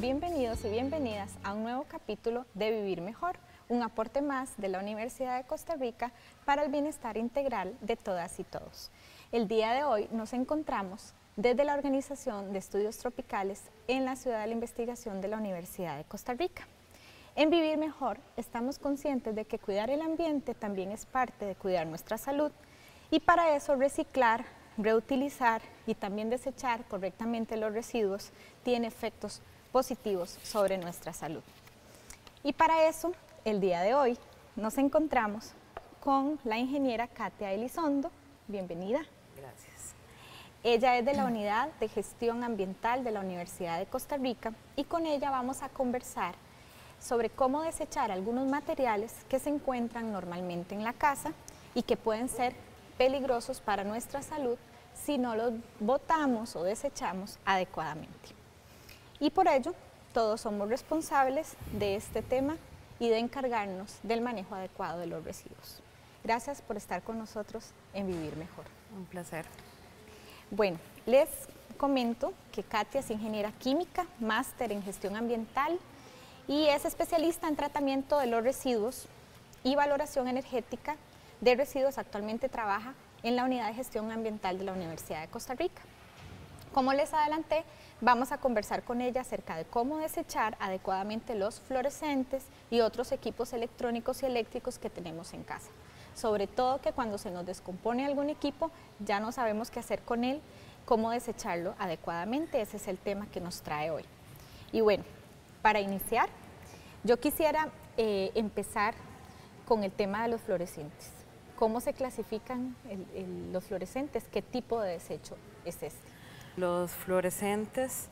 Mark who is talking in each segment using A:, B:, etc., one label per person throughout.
A: bienvenidos y bienvenidas a un nuevo capítulo de Vivir Mejor, un aporte más de la Universidad de Costa Rica para el bienestar integral de todas y todos. El día de hoy nos encontramos desde la Organización de Estudios Tropicales en la Ciudad de la Investigación de la Universidad de Costa Rica. En Vivir Mejor estamos conscientes de que cuidar el ambiente también es parte de cuidar nuestra salud y para eso reciclar, reutilizar y también desechar correctamente los residuos tiene efectos positivos sobre nuestra salud. Y para eso, el día de hoy nos encontramos con la ingeniera Katia Elizondo. Bienvenida.
B: Gracias.
A: Ella es de la Unidad de Gestión Ambiental de la Universidad de Costa Rica y con ella vamos a conversar sobre cómo desechar algunos materiales que se encuentran normalmente en la casa y que pueden ser peligrosos para nuestra salud si no los botamos o desechamos adecuadamente. Y por ello, todos somos responsables de este tema y de encargarnos del manejo adecuado de los residuos. Gracias por estar con nosotros en Vivir Mejor.
B: Un placer.
A: Bueno, les comento que Katia es ingeniera química, máster en gestión ambiental y es especialista en tratamiento de los residuos y valoración energética de residuos. Actualmente trabaja en la Unidad de Gestión Ambiental de la Universidad de Costa Rica. Como les adelanté, vamos a conversar con ella acerca de cómo desechar adecuadamente los fluorescentes y otros equipos electrónicos y eléctricos que tenemos en casa. Sobre todo que cuando se nos descompone algún equipo ya no sabemos qué hacer con él, cómo desecharlo adecuadamente, ese es el tema que nos trae hoy. Y bueno, para iniciar, yo quisiera eh, empezar con el tema de los fluorescentes. ¿Cómo se clasifican los fluorescentes? ¿Qué tipo de desecho es este?
B: Los fluorescentes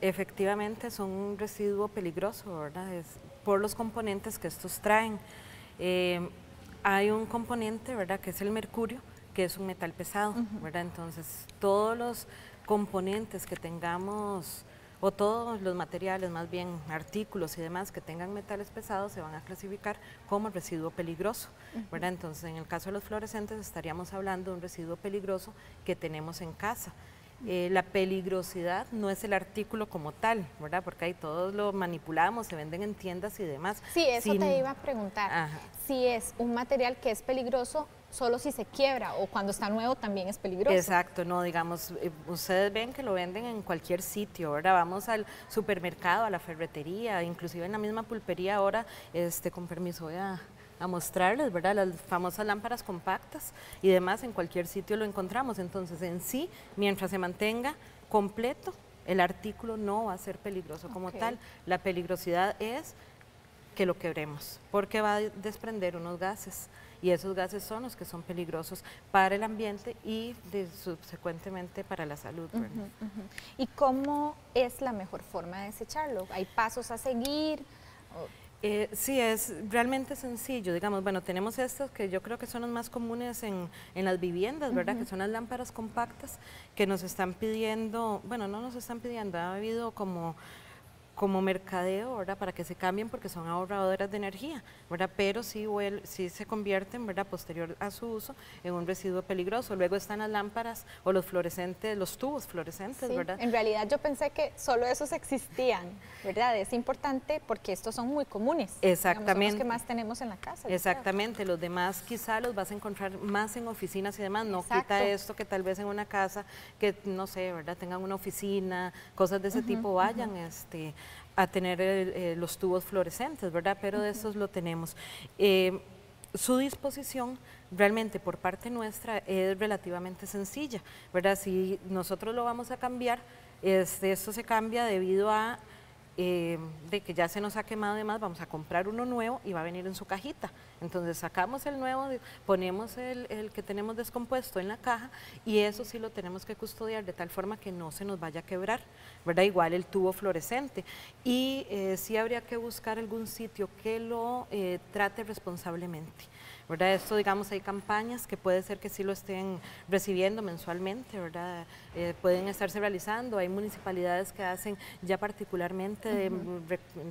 B: efectivamente son un residuo peligroso, ¿verdad? Es por los componentes que estos traen. Eh, hay un componente, ¿verdad?, que es el mercurio, que es un metal pesado, ¿verdad? Entonces, todos los componentes que tengamos o todos los materiales, más bien artículos y demás que tengan metales pesados se van a clasificar como residuo peligroso, ¿verdad? Entonces, en el caso de los fluorescentes estaríamos hablando de un residuo peligroso que tenemos en casa. Eh, la peligrosidad no es el artículo como tal, ¿verdad? Porque ahí todos lo manipulamos, se venden en tiendas y demás.
A: Sí, eso te iba a preguntar. Si es un material que es peligroso solo si se quiebra o cuando está nuevo también es peligroso.
B: Exacto, no, digamos, eh, ustedes ven que lo venden en cualquier sitio, ¿verdad? Vamos al supermercado, a la ferretería, inclusive en la misma pulpería ahora, este, con permiso, voy a, mostrarles, ¿verdad? Las famosas lámparas compactas y demás, en cualquier sitio lo encontramos. Entonces, en sí, mientras se mantenga completo, el artículo no va a ser peligroso como tal. La peligrosidad es que lo quebremos, porque va a desprender unos gases y esos gases son los que son peligrosos para el ambiente y subsecuentemente para la salud.
A: ¿Y cómo es la mejor forma de desecharlo? ¿Hay pasos a seguir?
B: Eh, sí, es realmente sencillo. Digamos, bueno, tenemos estos que yo creo que son los más comunes en, en las viviendas, ¿verdad? Que son las lámparas compactas que nos están pidiendo, bueno, no nos están pidiendo, ha habido como como mercadeo, ¿verdad? Para que se cambien porque son ahorradoras de energía, ¿verdad? Pero sí, sí se convierten, ¿verdad? Posterior a su uso en un residuo peligroso. Luego están las lámparas o los fluorescentes, los tubos fluorescentes,
A: sí,
B: ¿verdad?
A: En realidad yo pensé que solo esos existían, ¿verdad? Es importante porque estos son muy comunes.
B: Exactamente. son
A: los que más tenemos en la casa.
B: Exactamente. Los demás quizá los vas a encontrar más en oficinas y demás. No quita esto que tal vez en una casa que, no sé, ¿verdad? Tengan una oficina, cosas de ese tipo, vayan, este a tener eh, los tubos fluorescentes, ¿verdad? Pero de esos lo tenemos. Eh, su disposición realmente por parte nuestra es relativamente sencilla, ¿verdad? Si nosotros lo vamos a cambiar, este, esto se cambia debido a eh, de que ya se nos ha quemado de más, vamos a comprar uno nuevo y va a venir en su cajita. Entonces sacamos el nuevo, ponemos el, el, que tenemos descompuesto en la caja y eso sí lo tenemos que custodiar de tal forma que no se nos vaya a quebrar, ¿verdad? Igual el tubo fluorescente. Y eh, sí habría que buscar algún sitio que lo eh, trate responsablemente. ¿Verdad? Esto, digamos, hay campañas que puede ser que sí lo estén recibiendo mensualmente, ¿verdad? Eh, pueden estarse realizando, hay municipalidades que hacen ya particularmente de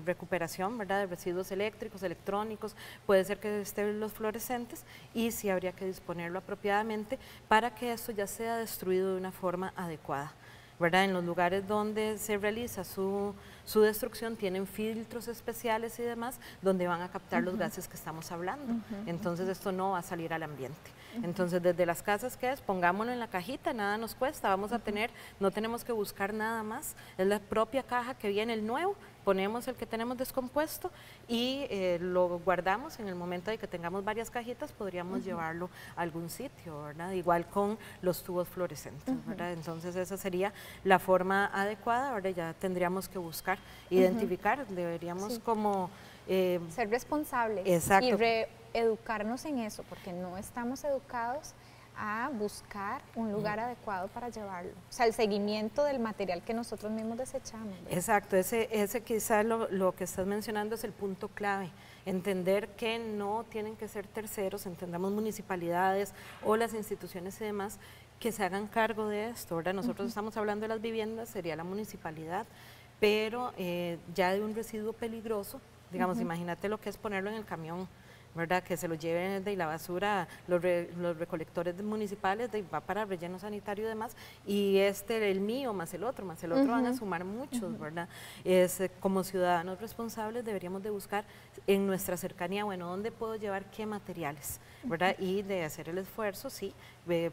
B: recuperación, ¿verdad? De residuos eléctricos, electrónicos, puede ser que estén los fluorescentes y sí habría que disponerlo apropiadamente para que esto ya sea destruido de una forma adecuada. ¿Verdad? En los lugares donde se realiza su, su destrucción tienen filtros especiales y demás donde van a captar los gases que estamos hablando. Entonces esto no va a salir al ambiente. Entonces, desde las casas que es, pongámoslo en la cajita, nada nos cuesta, vamos a tener, no tenemos que buscar nada más, es la propia caja que viene el nuevo, ponemos el que tenemos descompuesto y eh, lo guardamos en el momento de que tengamos varias cajitas, podríamos llevarlo a algún sitio, ¿verdad? Igual con los tubos fluorescentes, ¿verdad? Entonces, esa sería la forma adecuada, ahora ya tendríamos que buscar, identificar, deberíamos como...
A: Eh, Ser responsables.
B: Exacto
A: educarnos en eso, porque no estamos educados a buscar un lugar adecuado para llevarlo. O sea, el seguimiento del material que nosotros mismos desechamos.
B: Exacto, ese, ese quizás lo, lo, que estás mencionando es el punto clave. Entender que no tienen que ser terceros, entendamos municipalidades o las instituciones y demás que se hagan cargo de esto. Ahora nosotros estamos hablando de las viviendas, sería la municipalidad, pero eh, ya de un residuo peligroso, digamos, imagínate lo que es ponerlo en el camión ¿verdad? Que se lo lleven de la basura, los, los recolectores municipales, de, va para relleno sanitario y demás, y este, el mío, más el otro, más el otro, van a sumar muchos, ¿verdad? Es, eh, como ciudadanos responsables deberíamos de buscar en nuestra cercanía, bueno, ¿dónde puedo llevar qué materiales? ¿verdad? Y de hacer el esfuerzo, sí,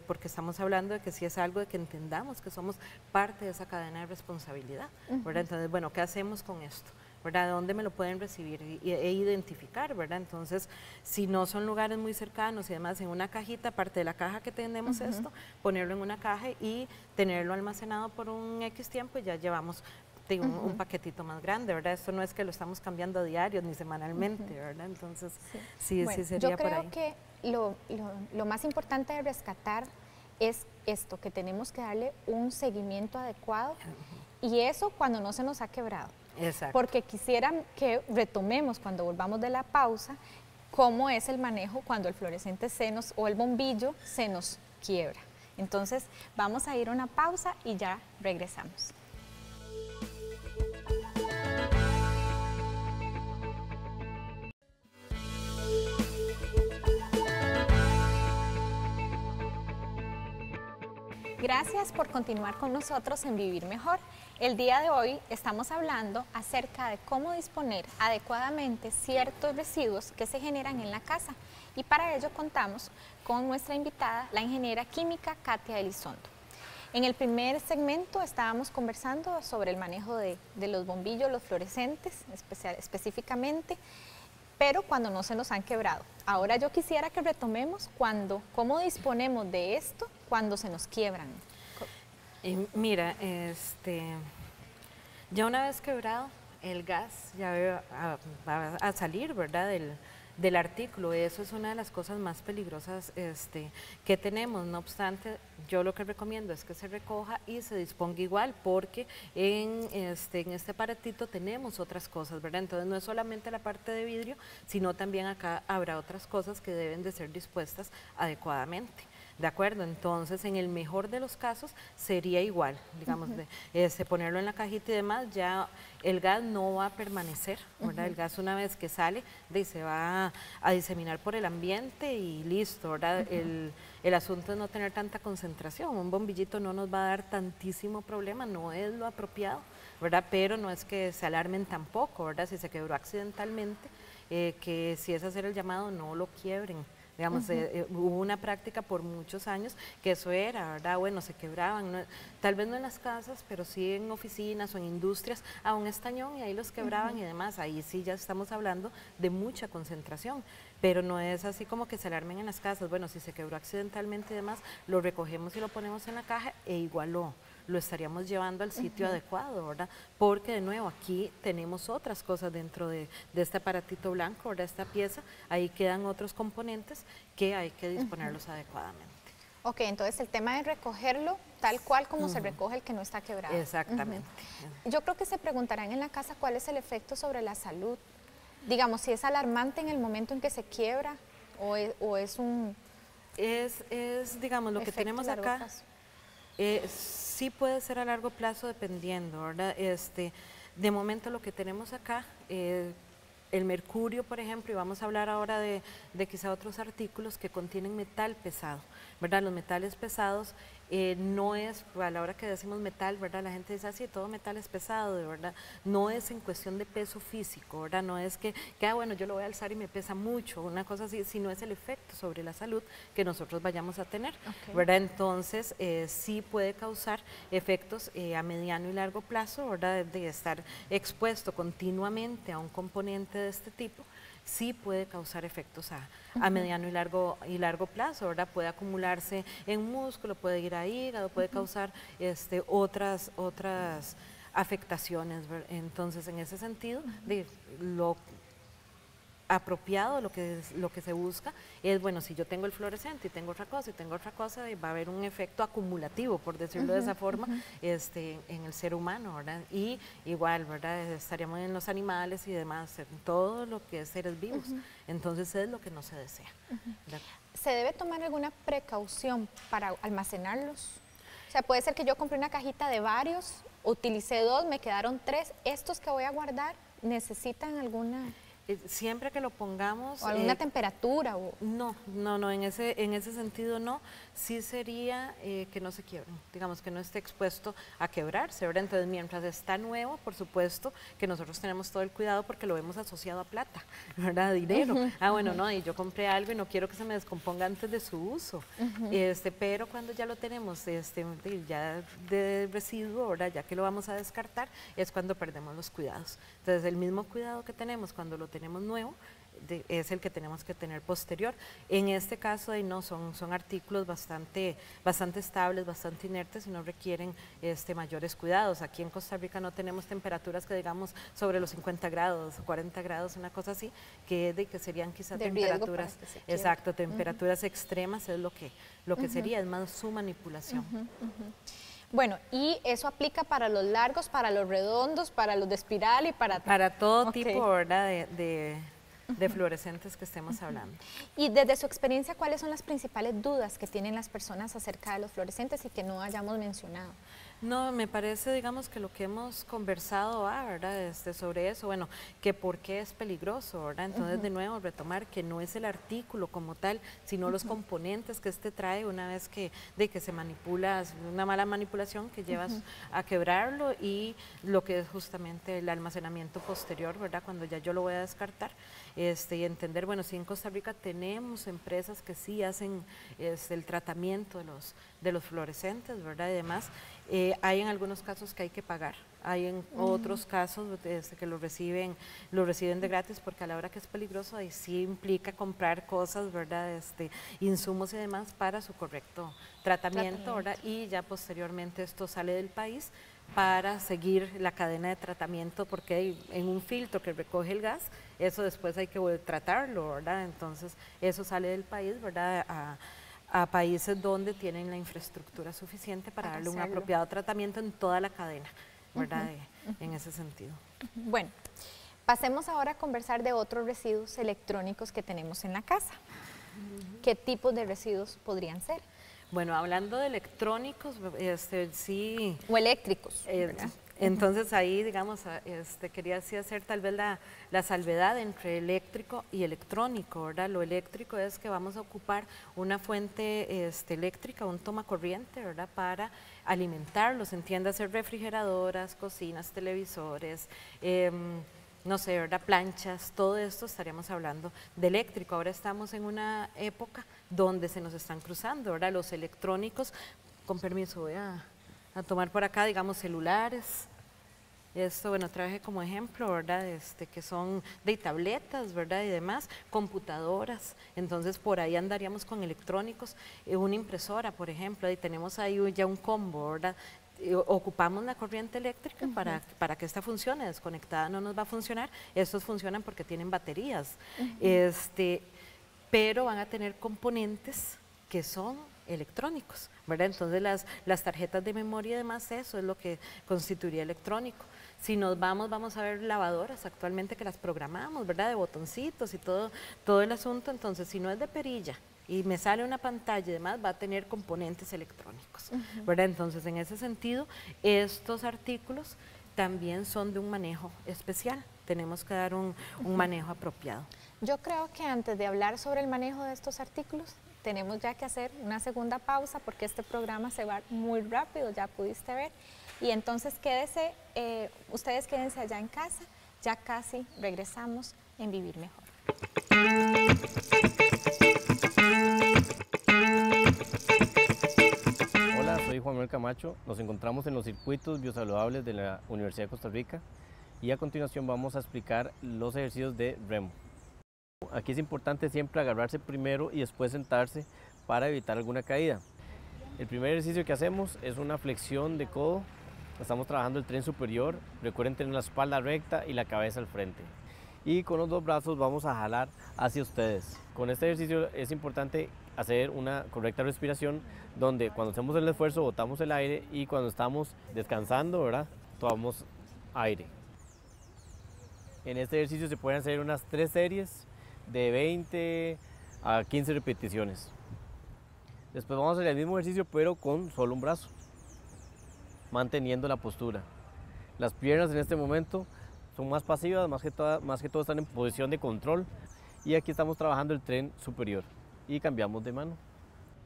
B: porque estamos hablando de que sí es algo de que entendamos que somos parte de esa cadena de responsabilidad, ¿verdad? Entonces, bueno, ¿qué hacemos con esto? ¿Verdad? ¿Dónde me lo pueden recibir e, identificar, verdad? Entonces, si no son lugares muy cercanos y además en una cajita, aparte de la caja que tenemos esto, ponerlo en una caja y tenerlo almacenado por un X tiempo y ya llevamos un, paquetito más grande, ¿verdad? Esto no es que lo estamos cambiando a diario ni semanalmente, ¿verdad? Entonces, sí, sí, sería
A: por ahí. Yo creo que lo, lo más importante de rescatar es esto, que tenemos que darle un seguimiento adecuado y eso cuando no se nos ha quebrado. Porque quisieran que retomemos cuando volvamos de la pausa cómo es el manejo cuando el fluorescente se nos o el bombillo se nos quiebra. Entonces vamos a ir a una pausa y ya regresamos. Gracias por continuar con nosotros en Vivir Mejor. El día de hoy estamos hablando acerca de cómo disponer adecuadamente ciertos residuos que se generan en la casa y para ello contamos con nuestra invitada, la ingeniera química Katia Elizondo. En el primer segmento estábamos conversando sobre el manejo de, los bombillos, los fluorescentes específicamente, pero cuando no se nos han quebrado. Ahora yo quisiera que retomemos cuando, cómo disponemos de esto cuando se nos quiebran
B: mira, este, ya una vez quebrado, el gas ya va a, salir, ¿verdad? Del, del, artículo. Eso es una de las cosas más peligrosas este, que tenemos. No obstante, yo lo que recomiendo es que se recoja y se disponga igual, porque en este, en este aparatito tenemos otras cosas, ¿verdad? Entonces no es solamente la parte de vidrio, sino también acá habrá otras cosas que deben de ser dispuestas adecuadamente. ¿De acuerdo? Entonces, en el mejor de los casos sería igual, digamos, de, este, ponerlo en la cajita y demás, ya el gas no va a permanecer, ¿verdad? El gas una vez que sale, de, se va a, diseminar por el ambiente y listo, ¿verdad? el, el, asunto es no tener tanta concentración, un bombillito no nos va a dar tantísimo problema, no es lo apropiado, ¿verdad? Pero no es que se alarmen tampoco, ¿verdad? Si se quebró accidentalmente, eh, que si es hacer el llamado, no lo quiebren. Digamos, eh, eh, hubo una práctica por muchos años que eso era, ¿verdad? Bueno, se quebraban, tal vez no en las casas, pero sí en oficinas o en industrias, a un estañón y ahí los quebraban y demás. Ahí sí ya estamos hablando de mucha concentración, pero no es así como que se alarmen en las casas. Bueno, si se quebró accidentalmente y demás, lo recogemos y lo ponemos en la caja e igualó lo estaríamos llevando al sitio adecuado, ¿verdad? Porque de nuevo aquí tenemos otras cosas dentro de, este aparatito blanco, ¿verdad? Esta pieza, ahí quedan otros componentes que hay que disponerlos adecuadamente.
A: Ok, entonces el tema de recogerlo tal cual como se recoge el que no está quebrado.
B: Exactamente.
A: Yo creo que se preguntarán en la casa cuál es el efecto sobre la salud. Digamos, si es alarmante en el momento en que se quiebra o es, un...
B: Es, es, digamos, lo que tenemos acá. Eh, sí puede ser a largo plazo dependiendo. Este, de momento lo que tenemos acá, eh, el mercurio, por ejemplo, y vamos a hablar ahora de, quizá otros artículos que contienen metal pesado, ¿verdad? Los metales pesados eh, no es, a la hora que decimos metal, ¿verdad? La gente dice así, todo metal es pesado, verdad. No es en cuestión de peso físico, ¿verdad? No es que, que ah, bueno, yo lo voy a alzar y me pesa mucho, una cosa así, sino es el efecto sobre la salud que nosotros vayamos a tener, ¿verdad? Entonces, eh, sí puede causar efectos eh, a mediano y largo plazo, ¿verdad? De estar expuesto continuamente a un componente de este tipo sí puede causar efectos a, mediano y largo, y largo plazo, ¿verdad? Puede acumularse en músculo, puede ir a hígado, puede causar este, otras, otras afectaciones. Entonces, en ese sentido, de, lo apropiado, lo que, lo que se busca es, bueno, si yo tengo el fluorescente y tengo otra cosa y tengo otra cosa, va a haber un efecto acumulativo, por decirlo de esa forma, este, en el ser humano, ¿verdad? Y igual, ¿verdad? Estaríamos en los animales y demás, en todo lo que es seres vivos. Entonces es lo que no se desea.
A: ¿Se debe tomar alguna precaución para almacenarlos? O sea, puede ser que yo compré una cajita de varios, utilicé dos, me quedaron tres. ¿Estos que voy a guardar necesitan alguna...?
B: Eh, siempre que lo pongamos...
A: ¿O alguna eh, temperatura? O...
B: No, no, no, en ese, en ese sentido no. Sí sería eh, que no se quiebren, digamos que no esté expuesto a quebrarse, ¿verdad? Entonces, mientras está nuevo, por supuesto que nosotros tenemos todo el cuidado porque lo vemos asociado a plata, ¿verdad? Dinero. Ah, bueno, no, y yo compré algo y no quiero que se me descomponga antes de su uso. este, pero cuando ya lo tenemos este, ya de residuo, ¿verdad? Ya que lo vamos a descartar, es cuando perdemos los cuidados. Entonces, el mismo cuidado que tenemos cuando lo tenemos nuevo, es el que tenemos que tener posterior. En este caso, no, son, son artículos bastante, bastante estables, bastante inertes y no requieren este, mayores cuidados. Aquí en Costa Rica no tenemos temperaturas que digamos sobre los 50 grados, 40 grados, una cosa así, que, de, que serían quizá temperaturas, exacto, temperaturas extremas es lo que, lo que sería, es más su manipulación.
A: Bueno, y eso aplica para los largos, para los redondos, para los de espiral y para...
B: Para todo tipo, ¿verdad? de de fluorescentes que estemos hablando.
A: Y desde su experiencia, ¿cuáles son las principales dudas que tienen las personas acerca de los fluorescentes y que no hayamos mencionado?
B: No, me parece, digamos, que lo que hemos conversado, ah, ¿verdad? Este, sobre eso, bueno, que por qué es peligroso, ¿verdad? Entonces, de nuevo, retomar que no es el artículo como tal, sino los componentes que este trae una vez que, de que se manipula, una mala manipulación que llevas a quebrarlo y lo que es justamente el almacenamiento posterior, ¿verdad? Cuando ya yo lo voy a descartar, este, y entender, bueno, si en Costa Rica tenemos empresas que sí hacen este, el tratamiento de los, de los fluorescentes, ¿verdad? Y demás, eh, hay en algunos casos que hay que pagar, hay en otros casos este, que lo reciben, lo reciben de gratis porque a la hora que es peligroso ahí sí implica comprar cosas, ¿verdad? Este, insumos y demás para su correcto tratamiento, ¿verdad? Y ya posteriormente esto sale del país para seguir la cadena de tratamiento porque en un filtro que recoge el gas, eso después hay que tratarlo, ¿verdad? Entonces eso sale del país, ¿verdad? A, a países donde tienen la infraestructura suficiente para, darle un apropiado tratamiento en toda la cadena, ¿verdad? En ese sentido.
A: Bueno, pasemos ahora a conversar de otros residuos electrónicos que tenemos en la casa. ¿Qué tipos de residuos podrían ser?
B: Bueno, hablando de electrónicos, este, sí...
A: O eléctricos,
B: eh, entonces ahí, digamos, este, quería así hacer tal vez la, la, salvedad entre eléctrico y electrónico, ¿verdad? Lo eléctrico es que vamos a ocupar una fuente este, eléctrica, un toma corriente, ¿verdad? Para alimentarlos, entiéndase refrigeradoras, cocinas, televisores, em, no sé, ¿verdad? Planchas, todo esto estaríamos hablando de eléctrico. Ahora estamos en una época donde se nos están cruzando, ¿verdad? Los electrónicos, con permiso, voy a, a tomar por acá, digamos, celulares, esto, bueno, traje como ejemplo, ¿verdad? Este, que son de tabletas, ¿verdad? Y demás, computadoras. Entonces, por ahí andaríamos con electrónicos. Eh, una impresora, por ejemplo, y tenemos ahí ya un combo, ¿verdad? Ocupamos la corriente eléctrica para, para que esta funcione, desconectada no nos va a funcionar, estos funcionan porque tienen baterías, este, pero van a tener componentes que son electrónicos, ¿verdad? Entonces las, las tarjetas de memoria y demás, eso es lo que constituiría electrónico. Si nos vamos, vamos a ver lavadoras actualmente que las programamos, ¿verdad? De botoncitos y todo, todo el asunto. Entonces, si no es de perilla y me sale una pantalla y demás, va a tener componentes electrónicos, ¿verdad? Entonces, en ese sentido, estos artículos también son de un manejo especial. Tenemos que dar un, un manejo apropiado.
A: Yo creo que antes de hablar sobre el manejo de estos artículos, tenemos ya que hacer una segunda pausa porque este programa se va muy rápido, ya pudiste ver. Y entonces quédese, eh, ustedes quédense allá en casa, ya casi regresamos en Vivir Mejor.
C: Juan Manuel Camacho. Nos encontramos en los circuitos biosaludables de la Universidad de Costa Rica y a continuación vamos a explicar los ejercicios de remo. Aquí es importante siempre agarrarse primero y después sentarse para evitar alguna caída. El primer ejercicio que hacemos es una flexión de codo. Estamos trabajando el tren superior. Recuerden tener la espalda recta y la cabeza al frente. Y con los dos brazos vamos a jalar hacia ustedes. Con este ejercicio es importante hacer una correcta respiración donde cuando hacemos el esfuerzo botamos el aire y cuando estamos descansando, ¿verdad? Tomamos aire. En este ejercicio se pueden hacer unas tres series de 20 a 15 repeticiones. Después vamos a hacer el mismo ejercicio pero con solo un brazo, manteniendo la postura. Las piernas en este momento son más pasivas, más que, más que todo están en posición de control y aquí estamos trabajando el tren superior y cambiamos de mano.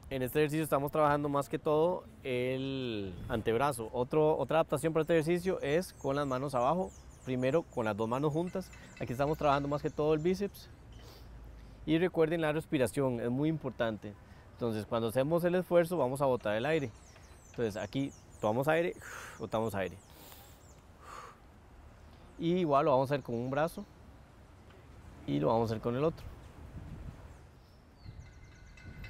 C: En este ejercicio estamos trabajando más que todo el antebrazo. Otro, otra adaptación para este ejercicio es con las manos abajo, primero con las dos manos juntas. Aquí estamos trabajando más que todo el bíceps y recuerden la respiración, es muy importante. Entonces, cuando hacemos el esfuerzo, vamos a botar el aire. Entonces, aquí tomamos aire, botamos aire. Y igual lo vamos a hacer con un brazo y lo vamos a hacer con el otro.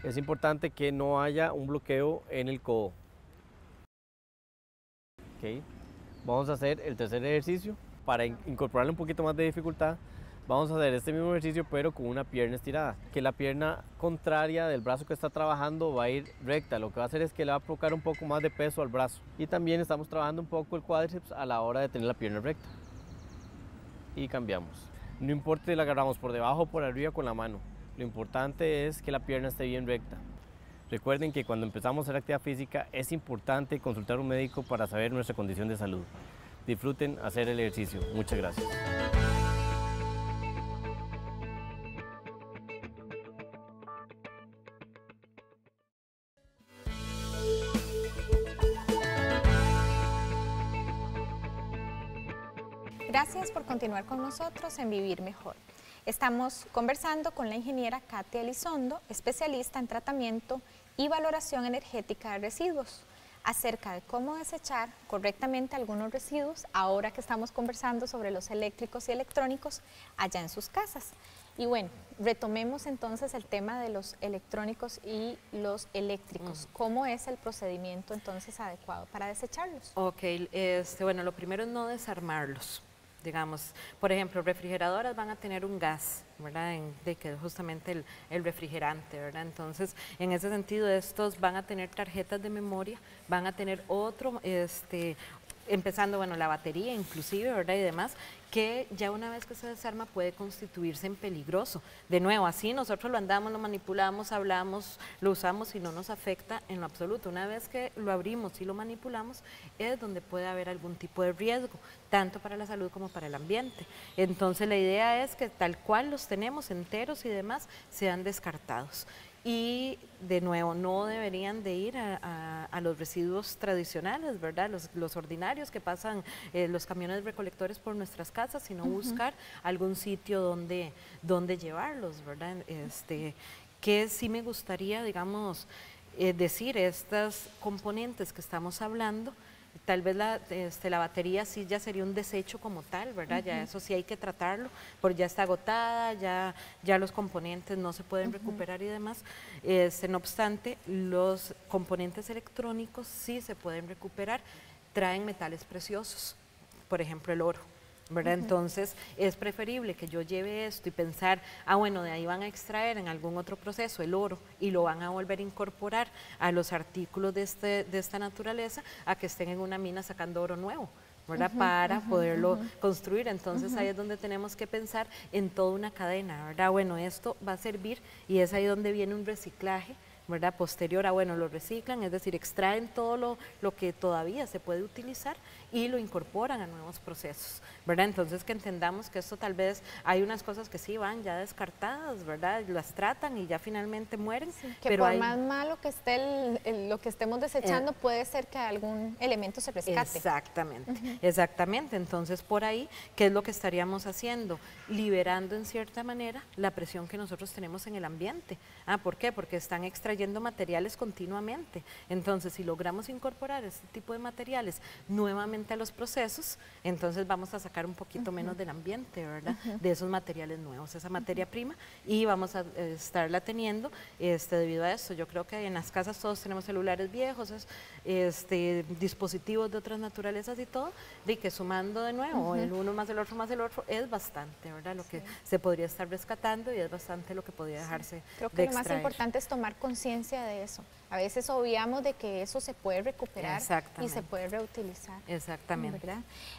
C: Es importante que no haya un bloqueo en el codo. Okay. Vamos a hacer el tercer ejercicio para incorporarle un poquito más de dificultad Vamos a hacer este mismo ejercicio pero con una pierna estirada, que la pierna contraria del brazo que está trabajando va a ir recta, lo que va a hacer es que le va a provocar un poco más de peso al brazo. Y también estamos trabajando un poco el cuádriceps a la hora de tener la pierna recta. Y cambiamos. No importa si la agarramos por debajo o por arriba con la mano, lo importante es que la pierna esté bien recta. Recuerden que cuando empezamos a hacer actividad física es importante consultar a un médico para saber nuestra condición de salud. Disfruten hacer el ejercicio. Muchas gracias.
A: Continuar con nosotros en Vivir Mejor. Estamos conversando con la ingeniera Katia Elizondo, especialista en tratamiento y valoración energética de residuos, acerca de cómo desechar correctamente algunos residuos ahora que estamos conversando sobre los eléctricos y electrónicos allá en sus casas. Y bueno, retomemos entonces el tema de los electrónicos y los eléctricos. ¿Cómo es el procedimiento entonces adecuado para desecharlos?
B: Ok, este, bueno, lo primero es no desarmarlos digamos, por ejemplo, refrigeradoras van a tener un gas, ¿verdad? de que es justamente el, el, refrigerante, ¿verdad? Entonces, en ese sentido, estos van a tener tarjetas de memoria, van a tener otro, este, empezando, bueno, la batería inclusive, ¿verdad? Y demás, que ya una vez que se desarma puede constituirse en peligroso. De nuevo, así nosotros lo andamos, lo manipulamos, hablamos, lo usamos y no nos afecta en lo absoluto. Una vez que lo abrimos y lo manipulamos, es donde puede haber algún tipo de riesgo, tanto para la salud como para el ambiente. Entonces la idea es que tal cual los tenemos enteros y demás, sean descartados y de nuevo no deberían de ir a, los residuos tradicionales, ¿verdad? Los, ordinarios que pasan eh, los camiones recolectores por nuestras casas, sino buscar algún sitio donde, donde llevarlos, ¿verdad? Este, que sí me gustaría, digamos, eh, decir, estos componentes que estamos hablando, tal vez la, este, la batería sí ya sería un desecho como tal, ¿verdad? Ya eso sí hay que tratarlo, porque ya está agotada, ya, ya los componentes no se pueden recuperar y demás. Este, no obstante, los componentes electrónicos sí se pueden recuperar, traen metales preciosos, por ejemplo el oro. ¿Verdad? Entonces es preferible que yo lleve esto y pensar, ah, bueno, de ahí van a extraer en algún otro proceso el oro y lo van a volver a incorporar a los artículos de, este, de esta naturaleza, a que estén en una mina sacando oro nuevo. ¿verdad? para poderlo construir. Entonces ahí es donde tenemos que pensar en toda una cadena, ¿verdad? Bueno, esto va a servir y es ahí donde viene un reciclaje ¿verdad? Posterior a, bueno, lo reciclan, es decir, extraen todo lo, lo que todavía se puede utilizar y lo incorporan a nuevos procesos, ¿verdad? Entonces que entendamos que esto tal vez hay unas cosas que sí van ya descartadas, ¿verdad? Las tratan y ya finalmente mueren.
A: que pero por más malo que esté lo que estemos desechando, eh, puede ser que algún elemento se rescate.
B: Exactamente, exactamente. Entonces por ahí, ¿qué es lo que estaríamos haciendo? Liberando en cierta manera la presión que nosotros tenemos en el ambiente. Ah, ¿por qué? Porque están extrayendo materiales continuamente. Entonces, si logramos incorporar este tipo de materiales nuevamente a los procesos, entonces vamos a sacar un poquito menos del ambiente, ¿verdad? De esos materiales nuevos, esa materia prima, y vamos a eh, estarla teniendo este, debido a eso. Yo creo que en las casas todos tenemos celulares viejos, este, dispositivos de otras naturalezas y todo, de que sumando de nuevo, el uno más el otro más el otro, es bastante, ¿verdad? Lo que se podría estar rescatando y es bastante lo que podría dejarse
A: Creo que lo más importante es tomar conciencia de eso. A veces obviamos de que eso se puede recuperar y se puede reutilizar.
B: Exactamente.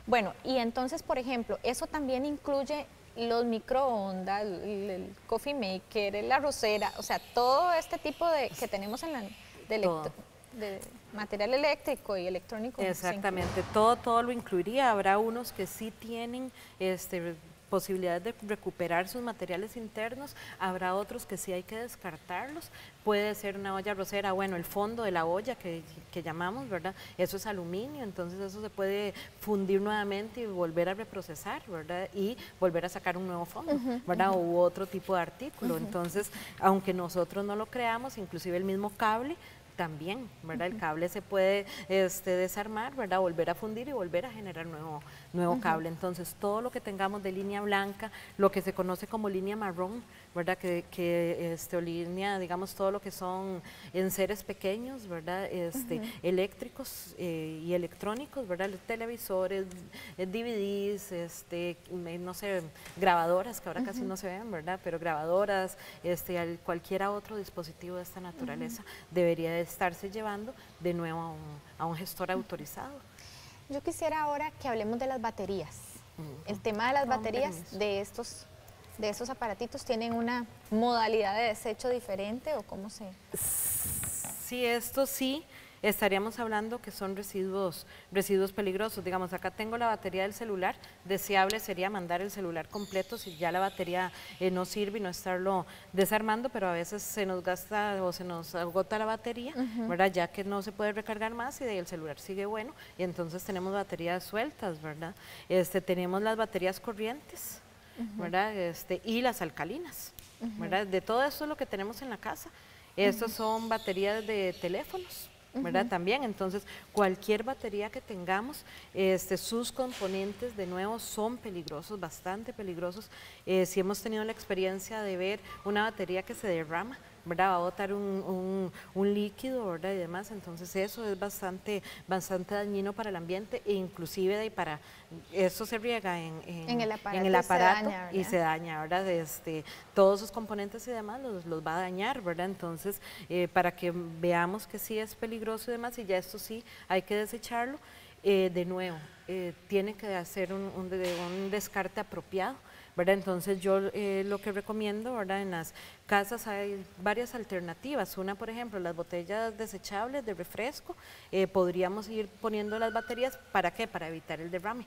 A: Bueno, y entonces, por ejemplo, eso también incluye los microondas, el, coffee maker, la rosera, o sea, todo este tipo de que tenemos en la de, material eléctrico y electrónico.
B: Exactamente, todo todo lo incluiría. Habrá unos que sí tienen este posibilidades de recuperar sus materiales internos, habrá otros que sí hay que descartarlos, puede ser una olla rosera, bueno, el fondo de la olla que, llamamos, ¿verdad? Eso es aluminio, entonces eso se puede fundir nuevamente y volver a reprocesar, ¿verdad? Y volver a sacar un nuevo fondo, ¿verdad? U otro tipo de artículo, entonces, aunque nosotros no lo creamos, inclusive el mismo cable, también, ¿verdad? El cable se puede este, desarmar, ¿verdad? Volver a fundir y volver a generar nuevo, nuevo cable. Entonces, todo lo que tengamos de línea blanca, lo que se conoce como línea marrón, ¿verdad? Que, que este, línea, digamos, todo lo que son en seres pequeños, ¿verdad? Este, Eléctricos eh, y electrónicos, ¿verdad? Televisores, eh, DVDs, este, no sé, grabadoras, que ahora casi no se ven, ¿verdad? Pero grabadoras, este, cualquier otro dispositivo de esta naturaleza debería de estarse llevando de nuevo a un, a un gestor autorizado.
A: Yo quisiera ahora que hablemos de las baterías. El tema de las baterías de estos de esos aparatitos tienen una modalidad de desecho diferente o cómo se...?
B: Sí, esto sí, estaríamos hablando que son residuos, residuos peligrosos. Digamos, acá tengo la batería del celular, deseable sería mandar el celular completo si ya la batería eh, no sirve y no estarlo desarmando, pero a veces se nos gasta o se nos agota la batería, ¿verdad? Ya que no se puede recargar más y el celular sigue bueno y entonces tenemos baterías sueltas, ¿verdad? Este, tenemos las baterías corrientes, ¿verdad? Este, y las alcalinas, ¿verdad? De todo eso es lo que tenemos en la casa. Estas son baterías de teléfonos, ¿verdad? También, entonces, cualquier batería que tengamos, este, sus componentes, de nuevo, son peligrosos, bastante peligrosos. Eh, si hemos tenido la experiencia de ver una batería que se derrama, ¿verdad? Va a botar un, un, líquido, ¿verdad? Y demás, entonces eso es bastante, bastante dañino para el ambiente e inclusive para, eso se riega en, en, el aparato, y, se daña, ¿verdad? Este, todos sus componentes y demás los, los va a dañar, ¿verdad? Entonces, eh, para que veamos que sí es peligroso y demás, y ya esto sí hay que desecharlo, eh, de nuevo, eh, tiene que hacer un, un descarte apropiado, ¿verdad? Entonces yo eh, lo que recomiendo, ¿verdad? En las casas hay varias alternativas. Una, por ejemplo, las botellas desechables de refresco, eh, podríamos ir poniendo las baterías, ¿para qué? Para evitar el derrame.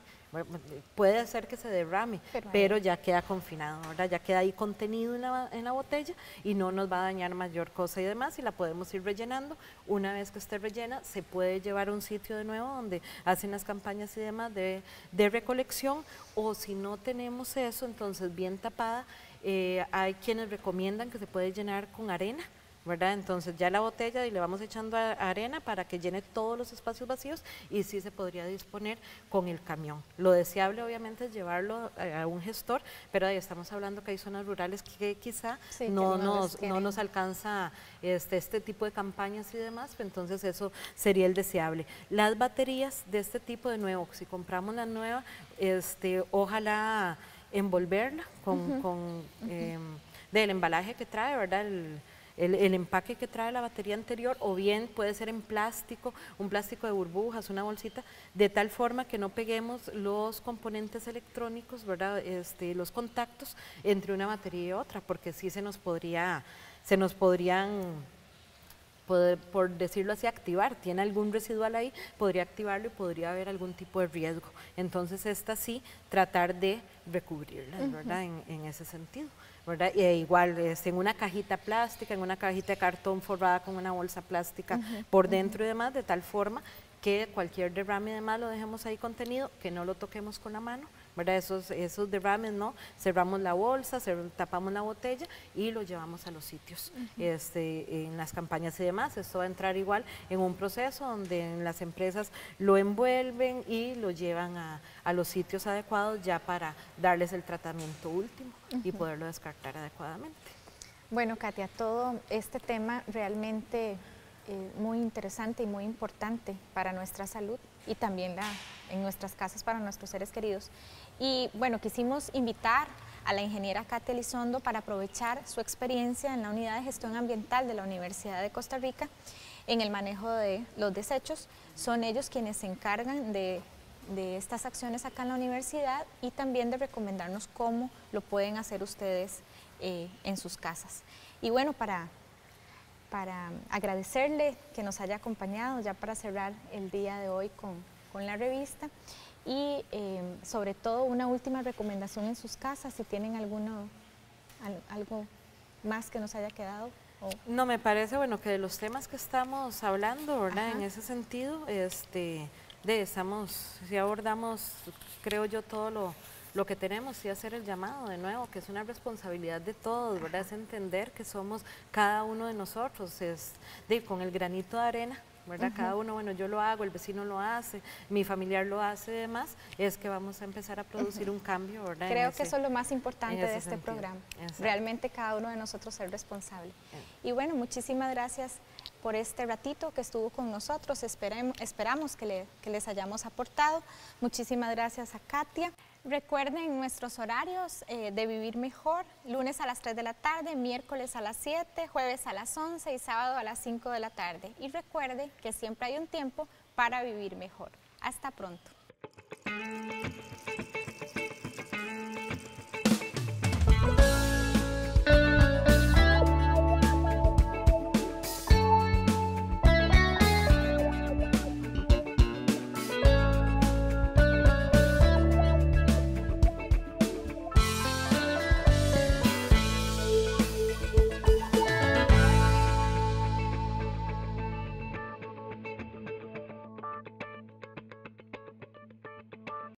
B: puede ser que se derrame, pero, ya queda confinado, ¿verdad? Ya queda ahí contenido en la, en la, botella y no nos va a dañar mayor cosa y demás y la podemos ir rellenando. Una vez que esté rellena, se puede llevar a un sitio de nuevo donde hacen las campañas y demás de, de recolección o si no tenemos eso, entonces bien tapada, eh, hay quienes recomiendan que se puede llenar con arena, ¿verdad? Entonces ya la botella y le vamos echando arena para que llene todos los espacios vacíos y sí se podría disponer con el camión. Lo deseable obviamente es llevarlo a un gestor, pero ahí estamos hablando que hay zonas rurales que quizá no, nos, no nos alcanza este, este tipo de campañas y demás, entonces eso sería el deseable. Las baterías de este tipo de nuevo, si compramos la nueva, este, ojalá envolverla con, em, del embalaje que trae, ¿verdad? El, empaque que trae la batería anterior, o bien puede ser en plástico, un plástico de burbujas, una bolsita, de tal forma que no peguemos los componentes electrónicos, ¿verdad? Este, los contactos entre una batería y otra, porque sí se nos podría, se nos podrían por decirlo así, activar. Tiene algún residual ahí, podría activarlo y podría haber algún tipo de riesgo. Entonces, esta sí, tratar de recubrirlas, ¿verdad? En, ese sentido. ¿verdad? E igual, es en una cajita plástica, en una cajita de cartón forrada con una bolsa plástica por dentro y demás, de tal forma que cualquier derrame de más lo dejemos ahí contenido, que no lo toquemos con la mano, ¿verdad? Esos, esos derrames, ¿no? Cerramos la bolsa, tapamos la botella y lo llevamos a los sitios, este, en las campañas y demás. Esto va a entrar igual en un proceso donde las empresas lo envuelven y lo llevan a, los sitios adecuados ya para darles el tratamiento último y poderlo descartar adecuadamente.
A: Bueno, Katia, todo este tema realmente eh, muy interesante y muy importante para nuestra salud y también en nuestras casas para nuestros seres queridos. Y bueno, quisimos invitar a la ingeniera Katia Elizondo para aprovechar su experiencia en la unidad de gestión ambiental de la Universidad de Costa Rica en el manejo de los desechos. Son ellos quienes se encargan de, estas acciones acá en la universidad y también de recomendarnos cómo lo pueden hacer ustedes eh, en sus casas. Y bueno, para para agradecerle que nos haya acompañado ya para cerrar el día de hoy con, la revista y eh, sobre todo una última recomendación en sus casas, si tienen alguno, algo más que nos haya quedado.
B: No, me parece bueno que de los temas que estamos hablando, ¿verdad? En ese sentido, este, de, estamos, si abordamos, creo yo, todo lo, lo que tenemos y hacer el llamado de nuevo, que es una responsabilidad de todos, ¿verdad? Es entender que somos cada uno de nosotros, es de, con el granito de arena, ¿verdad? Cada uno, bueno, yo lo hago, el vecino lo hace, mi familiar lo hace y demás, es que vamos a empezar a producir un cambio, ¿verdad?
A: Creo que eso es lo más importante de este programa, realmente cada uno de nosotros ser responsable. Y bueno, muchísimas gracias por este ratito que estuvo con nosotros, esperamos que, que les hayamos aportado. Muchísimas gracias a Katia. Recuerden nuestros horarios eh, de Vivir Mejor, lunes a las 3 de la tarde, miércoles a las 7, jueves a las 11 y sábado a las 5 de la tarde. Y recuerde que siempre hay un tiempo para vivir mejor. Hasta pronto.